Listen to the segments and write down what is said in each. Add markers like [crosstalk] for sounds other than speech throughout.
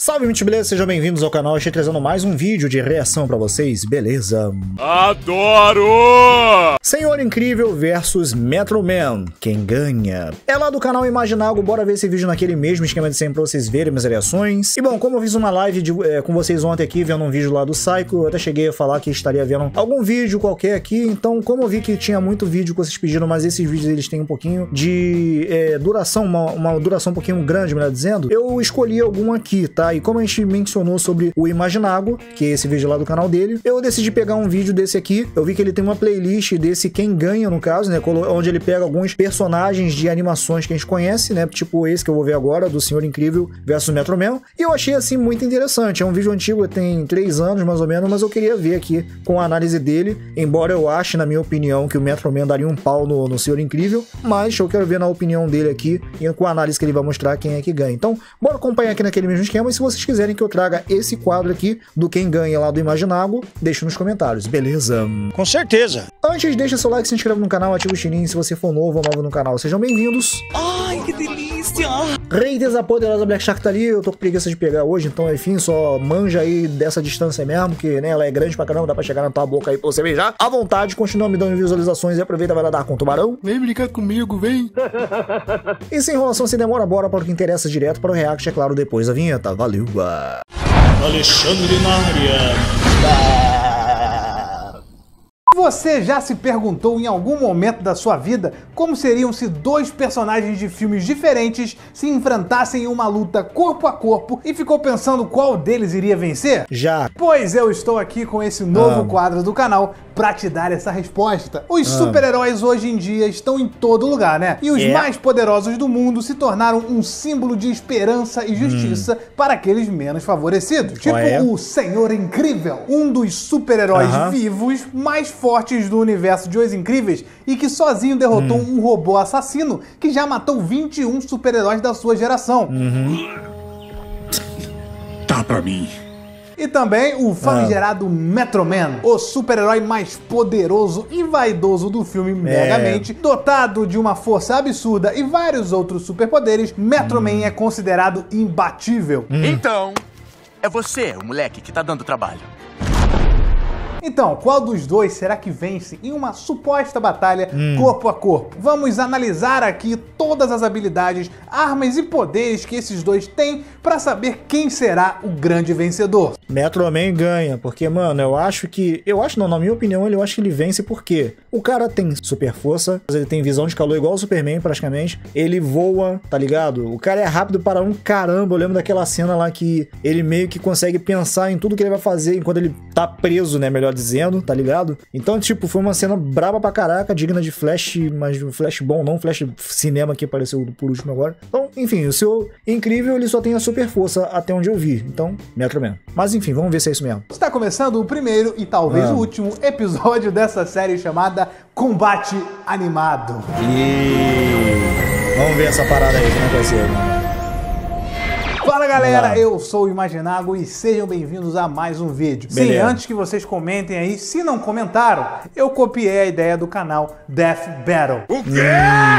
Salve, gente, beleza? Sejam bem-vindos ao canal. Estou trazendo mais um vídeo de reação pra vocês, beleza? Adoro! Senhor Incrível versus Metro Man. Quem ganha? É lá do canal Imaginago, bora ver esse vídeo naquele mesmo esquema de sempre pra vocês verem minhas reações. E bom, como eu fiz uma live de, é, com vocês ontem aqui, vendo um vídeo lá do Psycho, eu até cheguei a falar que estaria vendo algum vídeo qualquer aqui, então como eu vi que tinha muito vídeo que vocês pediram, mas esses vídeos eles têm um pouquinho de é, duração, uma, uma duração um pouquinho grande, melhor dizendo, eu escolhi algum aqui, tá? E como a gente mencionou sobre o Imaginago, que é esse vídeo lá do canal dele, eu decidi pegar um vídeo desse aqui. Eu vi que ele tem uma playlist desse Quem Ganha, no caso, né? Onde ele pega alguns personagens de animações que a gente conhece, né? Tipo esse que eu vou ver agora, do Senhor Incrível versus Metro Man. E eu achei, assim, muito interessante. É um vídeo antigo, tem três anos mais ou menos, mas eu queria ver aqui com a análise dele. Embora eu ache, na minha opinião, que o Metro Man daria um pau no, no Senhor Incrível, mas eu quero ver na opinião dele aqui e com a análise que ele vai mostrar quem é que ganha. Então, bora acompanhar aqui naquele mesmo esquema. Se vocês quiserem que eu traga esse quadro aqui do quem ganha lá do Imaginago, deixa nos comentários, beleza? Com certeza. Antes, deixa seu like, se inscreva no canal, ativa o sininho se você for novo ou novo no canal. Sejam bem-vindos. Ai, que delícia! Raiders, a poderosa Black Shark tá ali, eu tô com preguiça de pegar hoje, então enfim, só manja aí dessa distância mesmo, que né, ela é grande pra caramba, dá pra chegar na tua boca aí pra você beijar. À vontade, continua me dando visualizações e aproveita vai dar com o tubarão. Vem brincar comigo, vem. [laughs] e sem enrolação, sem demora, bora para o que interessa direto para o react, é claro, depois da vinheta. Valeu! Alexandre Nária. Você já se perguntou em algum momento da sua vida como seriam se dois personagens de filmes diferentes se enfrentassem em uma luta corpo a corpo e ficou pensando qual deles iria vencer? Já. Pois eu estou aqui com esse novo ah. quadro do canal para te dar essa resposta. Os ah. super-heróis hoje em dia estão em todo lugar, né? E os é. mais poderosos do mundo se tornaram um símbolo de esperança e justiça hum. para aqueles menos favorecidos. Tipo é? o Senhor Incrível, um dos super-heróis uh -huh. vivos mais fortes fortes do universo de Os Incríveis e que sozinho derrotou hum. um robô assassino que já matou 21 super-heróis da sua geração. Uhum. Tá pra mim. E também o famigerado ah. Metro Man, o super-herói mais poderoso e vaidoso do filme Megamente, é. dotado de uma força absurda e vários outros superpoderes, Metro hum. Man é considerado imbatível. Hum. Então, é você, o moleque, que tá dando trabalho. Então, qual dos dois será que vence em uma suposta batalha hum. corpo a corpo? Vamos analisar aqui todas as habilidades, armas e poderes que esses dois têm para saber quem será o grande vencedor. Metro Man ganha, porque, mano, eu acho que. Eu acho, não, na minha opinião, eu acho que ele vence porque o cara tem super força, ele tem visão de calor igual o Superman, praticamente. Ele voa, tá ligado? O cara é rápido para um caramba. Eu lembro daquela cena lá que ele meio que consegue pensar em tudo que ele vai fazer enquanto ele tá preso, né? Melhor melhor dizendo, tá ligado? Então, tipo, foi uma cena braba pra caraca, digna de flash, mas um flash bom, não um flash cinema que apareceu por último agora. Então, enfim, o seu incrível, ele só tem a super força até onde eu vi. Então, Metro Man. Mas enfim, vamos ver se é isso mesmo. Está começando o primeiro e talvez ah. o último episódio dessa série chamada Combate Animado. E... Vamos ver essa parada aí, como é que vai ser, mano. Galera, eu sou o Imaginago e sejam bem-vindos a mais um vídeo. Beleza. Sim, antes que vocês comentem aí, se não comentaram, eu copiei a ideia do canal Death Battle. O quê?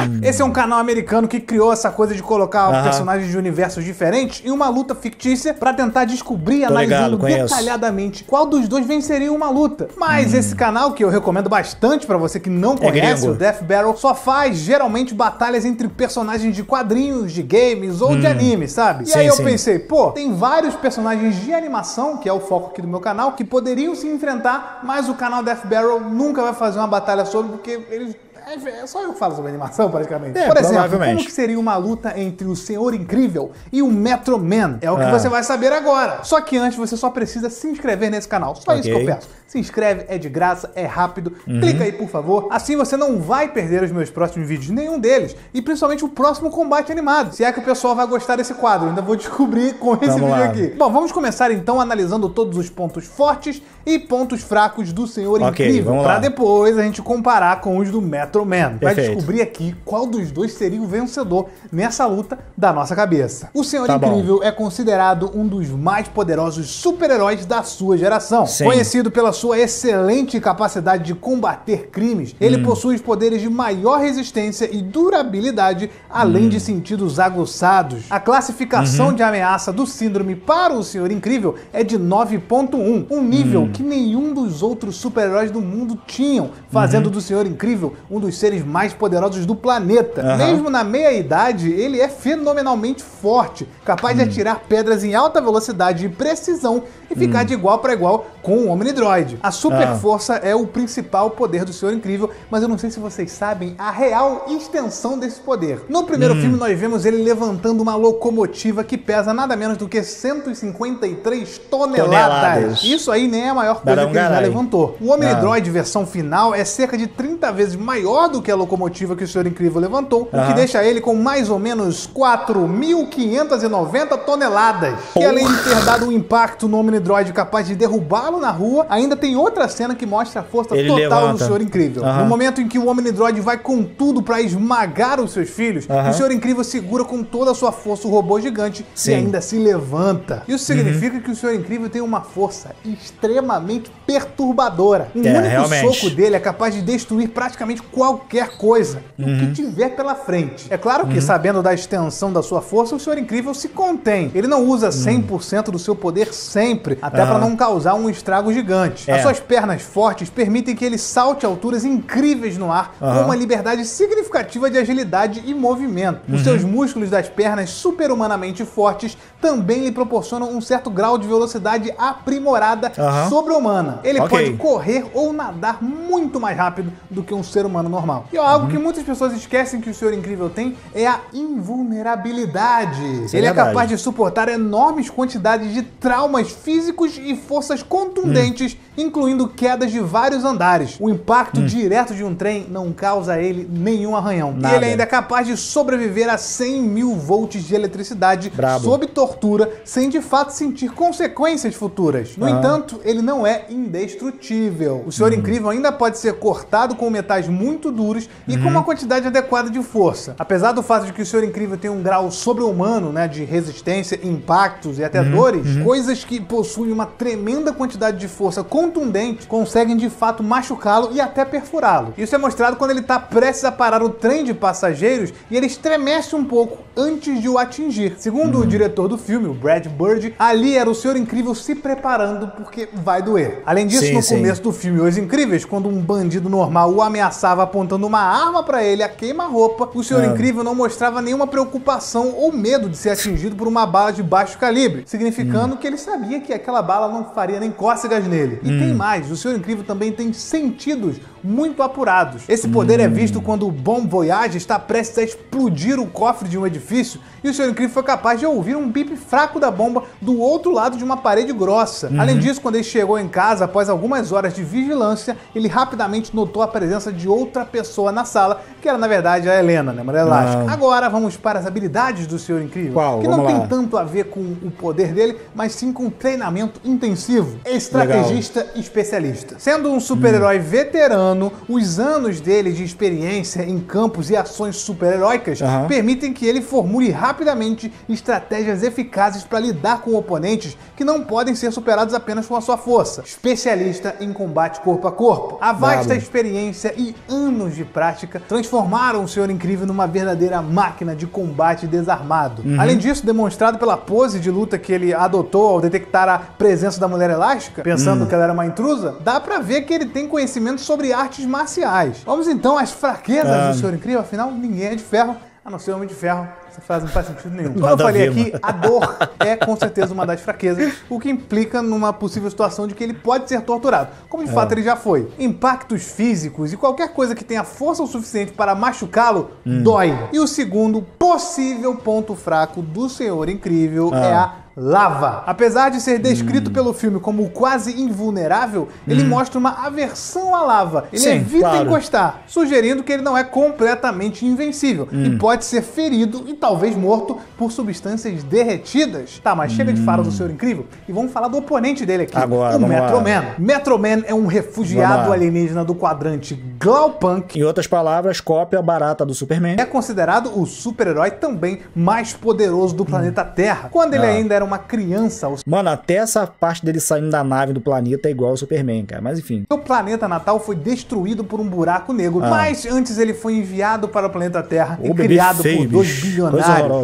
Hum. Esse é um canal americano que criou essa coisa de colocar uh -huh. personagens de universos diferentes em uma luta fictícia para tentar descobrir, Tô analisando ligado, detalhadamente qual dos dois venceria uma luta. Mas hum. esse canal, que eu recomendo bastante para você que não é conhece, é o Death Battle, só faz geralmente batalhas entre personagens de quadrinhos, de games ou hum. de anime, sabe? E sim, aí eu eu pensei, pô, tem vários personagens de animação, que é o foco aqui do meu canal, que poderiam se enfrentar, mas o canal Death Barrel nunca vai fazer uma batalha sobre, porque eles é, é só eu que falo sobre animação, praticamente. É, Por exemplo, como que seria uma luta entre o Senhor Incrível e o Metro Man? É o que ah. você vai saber agora. Só que antes você só precisa se inscrever nesse canal. Só okay. isso que eu peço. Se inscreve, é de graça, é rápido. Uhum. Clica aí, por favor. Assim você não vai perder os meus próximos vídeos, nenhum deles. E principalmente o próximo combate animado. Se é que o pessoal vai gostar desse quadro. Eu ainda vou descobrir com esse vamos vídeo lá. aqui. Bom, vamos começar então analisando todos os pontos fortes e pontos fracos do Senhor okay, Incrível. Pra depois a gente comparar com os do Metro Man. Vai descobrir aqui qual dos dois seria o vencedor nessa luta da nossa cabeça. O Senhor tá Incrível bom. é considerado um dos mais poderosos super-heróis da sua geração. Sim. Conhecido pela sua excelente capacidade de combater crimes, ele hum. possui os poderes de maior resistência e durabilidade, além hum. de sentidos aguçados. A classificação uhum. de ameaça do síndrome para o Senhor Incrível é de 9.1, um nível hum. que nenhum dos outros super-heróis do mundo tinham, fazendo uhum. do Senhor Incrível um dos seres mais poderosos do planeta. Uhum. Mesmo na meia-idade, ele é fenomenalmente forte, capaz de hum. atirar pedras em alta velocidade e precisão e ficar hum. de igual para igual com o Omnidroid. A super ah. força é o principal poder do Senhor Incrível, mas eu não sei se vocês sabem a real extensão desse poder. No primeiro hum. filme nós vemos ele levantando uma locomotiva que pesa nada menos do que 153 toneladas. toneladas. Isso aí nem é a maior coisa que ele já levantou. O Omnidroid ah. versão final é cerca de 30 vezes maior do que a locomotiva que o Senhor Incrível levantou, ah. o que deixa ele com mais ou menos 4.590 toneladas. Porra. E além de ter dado um impacto no Omnidroid Droid capaz de derrubá-lo na rua, ainda tem outra cena que mostra a força Ele total levanta. do Senhor Incrível. Uhum. No momento em que o Homem Droid vai com tudo para esmagar os seus filhos, uhum. o Senhor Incrível segura com toda a sua força o robô gigante Sim. e ainda se levanta. Isso significa uhum. que o Senhor Incrível tem uma força extremamente perturbadora. Um é, único realmente. soco dele é capaz de destruir praticamente qualquer coisa, o que uhum. tiver pela frente. É claro que, uhum. sabendo da extensão da sua força, o Senhor Incrível se contém. Ele não usa 100% uhum. do seu poder sempre até uhum. para não causar um estrago gigante. É. As suas pernas fortes permitem que ele salte alturas incríveis no ar, uhum. com uma liberdade significativa de agilidade e movimento. Os uhum. seus músculos das pernas superhumanamente fortes também lhe proporcionam um certo grau de velocidade aprimorada sobre-humana. Ele okay. pode correr ou nadar muito mais rápido do que um ser humano normal. E algo uhum. que muitas pessoas esquecem que o Senhor Incrível tem é a invulnerabilidade. Isso é ele é, é capaz de suportar enormes quantidades de traumas físicos físicos e forças contundentes, hum. incluindo quedas de vários andares. O impacto hum. direto de um trem não causa a ele nenhum arranhão. Nada. E ele ainda é capaz de sobreviver a 100 mil volts de eletricidade Brabo. sob tortura, sem de fato sentir consequências futuras. No ah. entanto, ele não é indestrutível. O Senhor hum. Incrível ainda pode ser cortado com metais muito duros e com uma uhum. quantidade adequada de força. Apesar do fato de que o Senhor Incrível tem um grau sobre-humano né, de resistência, impactos e até uhum. dores, uhum. coisas que possuem uma tremenda quantidade de força contundente, conseguem de fato machucá-lo e até perfurá-lo. Isso é mostrado quando ele está prestes a parar o trem de passageiros e ele estremece um pouco antes de o atingir. Segundo uhum. o diretor do filme, o Brad Bird, ali era o Senhor Incrível se preparando porque vai doer. Além disso, sim, no sim. começo do filme Os Incríveis, quando um bandido normal o ameaçava apontando uma arma para ele a queima-roupa, o Senhor ah. Incrível não mostrava nenhuma preocupação ou medo de ser atingido por uma bala de baixo calibre, significando uhum. que ele sabia que aquela bala não faria nem cócegas nele. E hum. tem mais, o Senhor Incrível também tem sentidos muito apurados. Esse poder é hum. é visto quando o Bom Voyage está prestes a explodir o cofre de um edifício e o Senhor Incrível foi capaz de ouvir um bip fraco da bomba do outro lado de uma parede grossa. Uhum. Além disso, quando ele chegou em casa após algumas horas de vigilância, ele rapidamente notou a presença de outra pessoa na sala, que era na verdade a Helena, né, Mulher Elástica. Ah. Agora vamos para as habilidades do Senhor Incrível, Qual? que vamos não lá. tem tanto a ver com o poder dele, mas sim com treinamento intensivo. Estrategista Legal. especialista. Sendo um super-herói hum. veterano, os anos dele de experiência em campos e ações super-heróicas uhum. permitem que ele formule rapidamente rapidamente estratégias eficazes para lidar com oponentes que não podem ser superados apenas com a sua força. Especialista em combate corpo a corpo. A vasta experiência e anos de prática transformaram o Senhor Incrível numa verdadeira máquina de combate desarmado. Uhum. Além disso, demonstrado pela pose de luta que ele adotou ao detectar a presença da mulher elástica, pensando uhum. que ela era uma intrusa, dá para ver que ele tem conhecimento sobre artes marciais. Vamos então às fraquezas do Senhor Incrível, afinal, ninguém é de ferro, a não ser Homem de Ferro essa frase não faz sentido nenhum. Como eu falei aqui, a dor é com certeza uma das fraquezas, o que implica numa possível situação de que ele pode ser torturado, como de é. fato ele já foi. Impactos físicos e qualquer coisa que tenha força o suficiente para machucá-lo hum. dói. E o segundo possível ponto fraco do Senhor Incrível ah. é a lava. Apesar de ser descrito hum. pelo filme como quase invulnerável, ele hum. mostra uma aversão à lava. Ele Sim, evita claro. encostar, sugerindo que ele não é completamente invencível hum. e pode ser ferido e talvez morto por substâncias derretidas. Tá, mas chega de falar do Senhor Incrível e vamos falar do oponente dele aqui, Agora, o Metroman. Metroman é um refugiado alienígena do quadrante Glaupunk. Em outras palavras, cópia barata do Superman. É considerado o super-herói também mais poderoso do planeta Terra. Quando ele ah. ainda era uma criança. Mano, até essa parte dele saindo da nave do planeta é igual ao Superman, cara. Mas enfim. O planeta natal foi destruído por um buraco negro. Ah. Mas antes ele foi enviado para o planeta Terra o e criado feio, por dois bicho.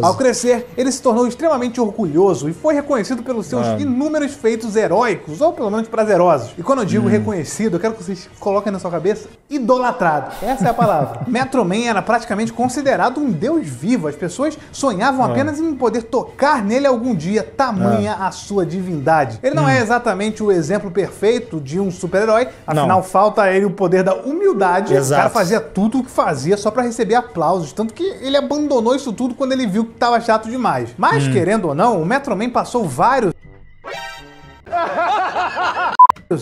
Ao crescer, ele se tornou extremamente orgulhoso e foi reconhecido pelos seus ah. inúmeros feitos heróicos, ou pelo menos prazerosos. E quando eu digo hum. reconhecido, eu quero que vocês coloquem na sua cabeça idolatrado. Essa é a palavra. [laughs] Metroman era praticamente considerado um deus vivo. As pessoas sonhavam ah. apenas em poder tocar nele algum dia tamanha é. a sua divindade. Ele não hum. é exatamente o exemplo perfeito de um super-herói, afinal não. falta a ele o poder da humildade. Exato. O cara fazia tudo o que fazia só para receber aplausos, tanto que ele abandonou isso tudo quando ele viu que tava chato demais. Mas, hum. querendo ou não, o Metro Man passou vários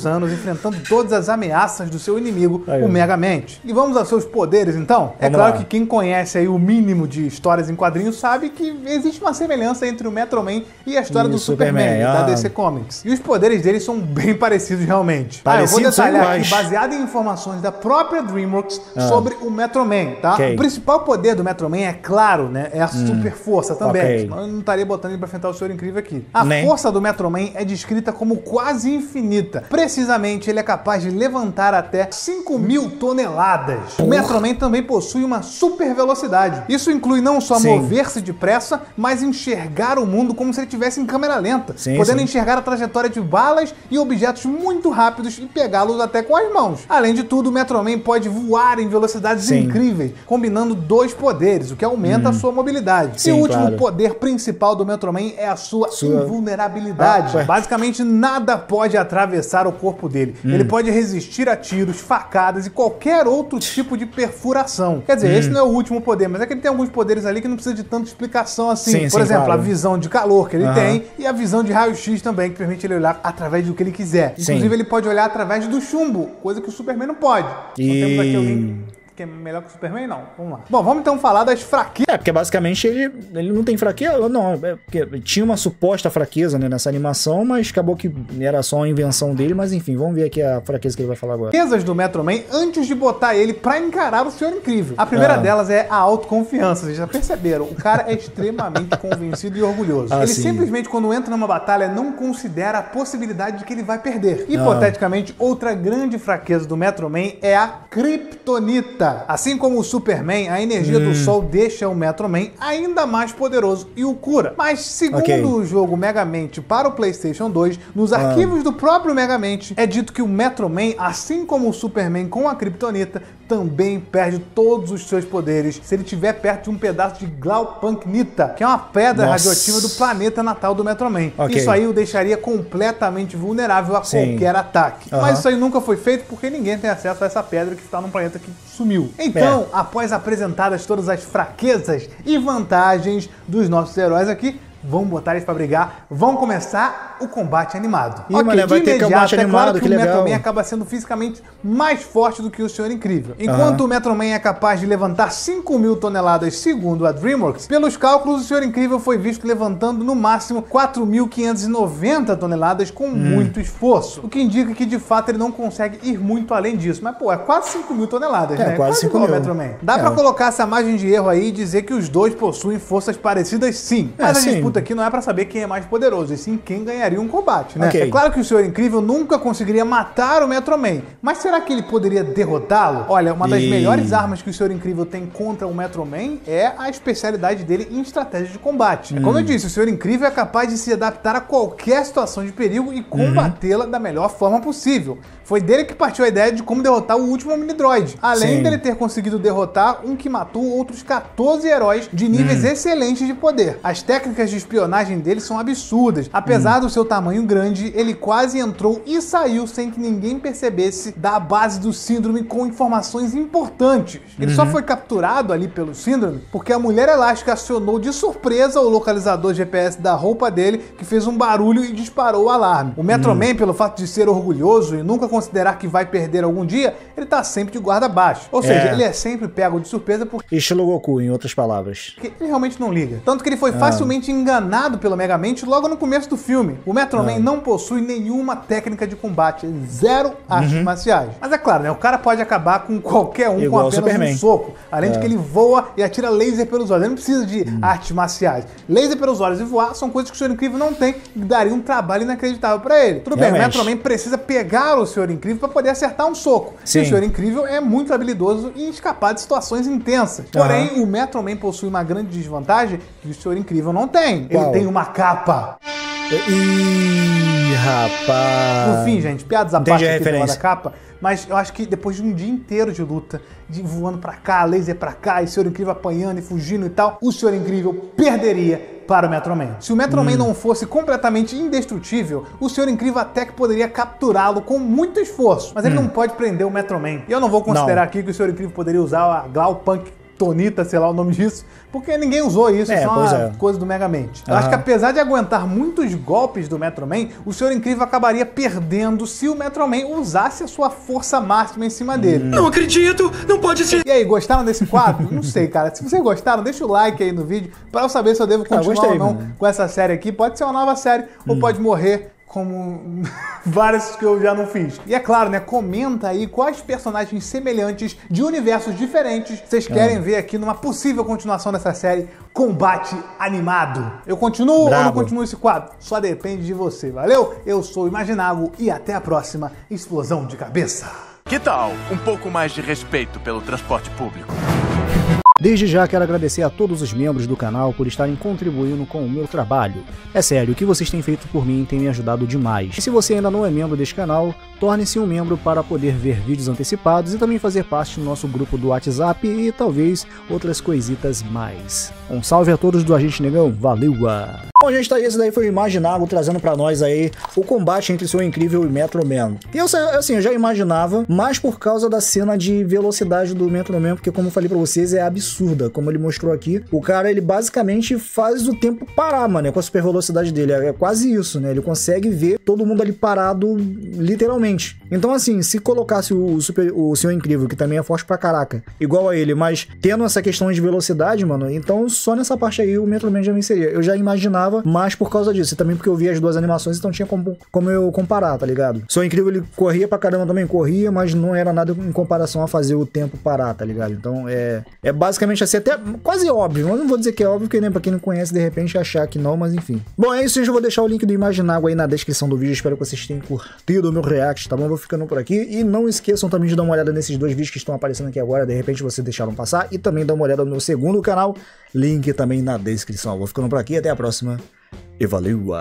anos enfrentando todas as ameaças do seu inimigo, aí, o Megamente. E vamos aos seus poderes, então? É claro lá. que quem conhece aí o mínimo de histórias em quadrinhos sabe que existe uma semelhança entre o Metro Man e a história e do Superman, Superman ah. da DC Comics. E os poderes dele são bem [laughs] parecidos realmente. Parecidos ah, eu vou detalhar aqui, baseado em informações da própria DreamWorks ah. sobre o Metro Man, tá? Okay. O principal poder do Metro Man é claro, né? É a hum. super força também. Okay. Eu não estaria botando ele pra enfrentar o Senhor Incrível aqui. A Nem. força do Metro Man é descrita como quase infinita. Precisamente, ele é capaz de levantar até 5 mil toneladas. O Metroman também possui uma super velocidade. Isso inclui não só mover-se depressa, mas enxergar o mundo como se ele estivesse em câmera lenta, sim, podendo sim. enxergar a trajetória de balas e objetos muito rápidos e pegá-los até com as mãos. Além de tudo, o Metroman pode voar em velocidades sim. incríveis, combinando dois poderes, o que aumenta hum. a sua mobilidade. e o último claro. poder principal do Metroman é a sua, sua... invulnerabilidade. Ah, Basicamente, nada pode atravessar o corpo dele. Hum. Ele pode resistir a tiros, facadas e qualquer outro tipo de perfuração. Quer dizer, hum. esse não é o último poder, mas é que ele tem alguns poderes ali que não precisa de tanta explicação assim. Sim, Por sim, exemplo, claro. a visão de calor que ele uhum. tem e a visão de raio-x também, que permite ele olhar através do que ele quiser. Inclusive, sim. ele pode olhar através do chumbo, coisa que o Superman não pode. E... Então temos aqui alguém que é melhor que o Superman? Não. Vamos lá. Bom, vamos então falar das fraquezas. É, porque basicamente ele, ele não tem fraqueza. Não, é porque tinha uma suposta fraqueza né, nessa animação, mas acabou que era só uma invenção dele. Mas enfim, vamos ver aqui a fraqueza que ele vai falar agora. Fraquezas do Metro Man antes de botar ele pra encarar o Senhor Incrível. A primeira ah. delas é a autoconfiança. Vocês já perceberam? O cara é extremamente [laughs] convencido e orgulhoso. Ah, ele sim. simplesmente, quando entra numa batalha, não considera a possibilidade de que ele vai perder. Ah. Hipoteticamente, ah. outra grande fraqueza do Metro Man é a Kryptonita. Assim como o Superman, a energia hum. do Sol deixa o Metro Man ainda mais poderoso e o cura. Mas segundo okay. o jogo Megamente para o PlayStation 2, nos ah. arquivos do próprio Megamente, é dito que o Metro Man, assim como o Superman com a Kryptonita, também perde todos os seus poderes se ele estiver perto de um pedaço de Glaupanknita, que é uma pedra Nossa. radioativa do planeta natal do Metro Man. Okay. Isso aí o deixaria completamente vulnerável a Sim. qualquer ataque. Mas isso aí nunca foi feito porque ninguém tem acesso a essa pedra que está num planeta que sumiu. Então, é. após apresentadas todas as fraquezas e vantagens dos nossos heróis aqui, vamos botar eles para brigar, vão começar o combate animado. Ih, okay, mané, vai ter combate é animado, claro que, que o Metro Man acaba sendo fisicamente mais forte do que o Senhor Incrível. Enquanto o Metro Man é capaz de levantar 5 mil toneladas segundo a DreamWorks, pelos cálculos o Senhor Incrível foi visto levantando no máximo 4.590 toneladas com hum. muito esforço, o que indica que de fato ele não consegue ir muito além disso. Mas pô, é quase 5 mil toneladas, é, né? Quase 5 mil. Metro Man. Dá é. para colocar essa margem de erro aí e dizer que os dois possuem forças parecidas sim. É, Mas é, a disputa disputa aqui não é para saber quem é mais poderoso, e sim quem ganharia um combate, né? Okay. É claro que o Senhor Incrível nunca conseguiria matar o Metro Man, mas será que ele poderia derrotá-lo? Olha, uma das e... melhores armas que o Senhor Incrível tem contra o Metro Man é a especialidade dele em estratégia de combate. Hum. Como eu disse, o Senhor Incrível é capaz de se adaptar a qualquer situação de perigo e combatê-la uhum. da melhor forma possível. Foi dele que partiu a ideia de como derrotar o último Omnidroid. Além Sim. dele ter conseguido derrotar um que matou outros 14 heróis de níveis hum. excelentes de poder. As técnicas de espionagem dele são absurdas. Apesar hum. do seu tamanho grande, ele quase entrou e saiu sem que ninguém percebesse da base do síndrome com informações importantes. Ele uhum. só foi capturado ali pelo síndrome porque a mulher elástica acionou de surpresa o localizador GPS da roupa dele, que fez um barulho e disparou o alarme. O Metroman, uhum. pelo fato de ser orgulhoso e nunca considerar que vai perder algum dia, ele tá sempre de guarda baixo. Ou seja, é. ele é sempre pego de surpresa porque. Estilo Goku, em outras palavras. Porque ele realmente não liga. Tanto que ele foi ah. facilmente enganado pelo Megamente logo no começo do filme. O Metroman ah. não possui nenhuma técnica de combate, zero artes uhum. marciais. Mas é claro, né? O cara pode acabar com qualquer um Igual com apenas um soco. Além é. de que ele voa e atira laser pelos olhos. Ele não precisa de hum. artes marciais. Laser pelos olhos e voar são coisas que o Senhor Incrível não tem e daria um trabalho inacreditável para ele. Tudo Realmente. bem, o Metroman precisa pegar o Senhor Incrível para poder acertar um soco. Sim. E o Senhor Incrível é muito habilidoso em escapar de situações intensas. Porém, uhum. o Metroman possui uma grande desvantagem que o Senhor Incrível não tem. Ele tem uma capa. Ih, rapaz. No fim, gente, piadas à parte aqui da capa. Mas eu acho que depois de um dia inteiro de luta, de voando para cá, laser para cá, e o Senhor Incrível apanhando e fugindo e tal, o Senhor Incrível perderia para o Metroman. Se o Metroman hum. não fosse completamente indestrutível, o Senhor Incrível até que poderia capturá-lo com muito esforço. Mas ele hum. não pode prender o Metroman. E eu não vou considerar não. aqui que o Senhor Incrível poderia usar a Glaupunk Tonita, sei lá o nome disso, porque ninguém usou isso, é, só uma é. coisa do Megamente. Eu acho que apesar de aguentar muitos golpes do Metroman, o Senhor Incrível acabaria perdendo se o Metroman usasse a sua força máxima em cima dele. Não acredito! Não pode ser! E aí, gostaram desse quadro? não sei, cara. Se vocês gostaram, deixa o like aí no vídeo para eu saber se eu devo ah, continuar ah, gostei, ou não mano. com essa série aqui. Pode ser uma nova série hum. ou pode morrer como [laughs] várias que eu já não fiz. E é claro, né? Comenta aí quais personagens semelhantes de universos diferentes vocês querem é. ver aqui numa possível continuação dessa série Combate Animado. Eu continuo Bravo. ou não continuo esse quadro? Só depende de você, valeu? Eu sou o Imaginago e até a próxima explosão de cabeça. Que tal um pouco mais de respeito pelo transporte público? Desde já quero agradecer a todos os membros do canal por estarem contribuindo com o meu trabalho. É sério, o que vocês têm feito por mim tem me ajudado demais. E se você ainda não é membro deste canal, torne-se um membro para poder ver vídeos antecipados e também fazer parte do nosso grupo do WhatsApp e talvez outras coisitas mais. Um salve a todos do Agente Negão, valeu! Bom, gente, tá, esse daí foi o Imaginago trazendo para nós aí o combate entre o seu incrível e Metro Man. E eu, assim, eu já imaginava, mas por causa da cena de velocidade do Metro Man, porque como eu falei para vocês, é absurda, como ele mostrou aqui. O cara, ele basicamente faz o tempo parar, mano, com a super velocidade dele. É, é quase isso, né? Ele consegue ver todo mundo ali parado, literalmente. Então, assim, se colocasse o, super, o Senhor Incrível, que também é forte pra caraca, igual a ele, mas tendo essa questão de velocidade, mano, então só nessa parte aí o Metro Man já venceria. Eu já imaginava, mas por causa disso. E também porque eu vi as duas animações, então tinha como, como eu comparar, tá ligado? O Senhor Incrível, ele corria pra caramba também, corria, mas não era nada em comparação a fazer o tempo parar, tá ligado? Então, é, é basicamente assim, até quase óbvio. Mas não vou dizer que é óbvio, porque nem pra quem não conhece, de repente achar que não, mas enfim. Bom, é isso, gente. Eu vou deixar o link do Imaginago aí na descrição do vídeo. Espero que vocês tenham curtido o meu react, tá bom? Vou ficando por aqui. E não esqueçam também de dar uma olhada nesses dois vídeos que estão aparecendo aqui agora. De repente vocês deixaram passar. E também dar uma olhada no meu segundo canal. Link também na descrição. Vou ficando por aqui. Até a próxima. E valeu!